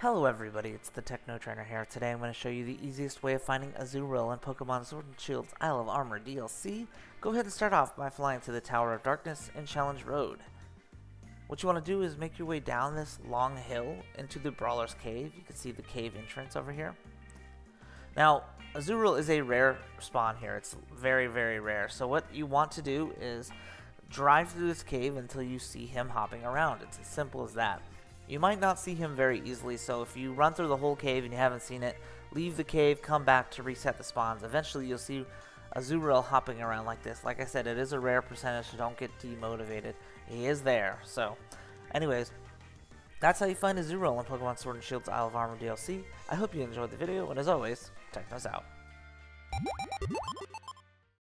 Hello everybody, it's the Techno Trainer here. Today I'm going to show you the easiest way of finding Azurill in Pokemon Sword and Shield's Isle of Armor DLC. Go ahead and start off by flying to the Tower of Darkness in Challenge Road. What you want to do is make your way down this long hill into the Brawler's Cave. You can see the cave entrance over here. Now, Azurill is a rare spawn here. It's very, very rare. So what you want to do is drive through this cave until you see him hopping around. It's as simple as that. You might not see him very easily, so if you run through the whole cave and you haven't seen it, leave the cave, come back to reset the spawns. Eventually you'll see Azurill hopping around like this. Like I said, it is a rare percentage, so don't get demotivated. He is there, so... Anyways, that's how you find Azurill in Pokemon Sword and Shield's Isle of Armor DLC. I hope you enjoyed the video, and as always, Technos out.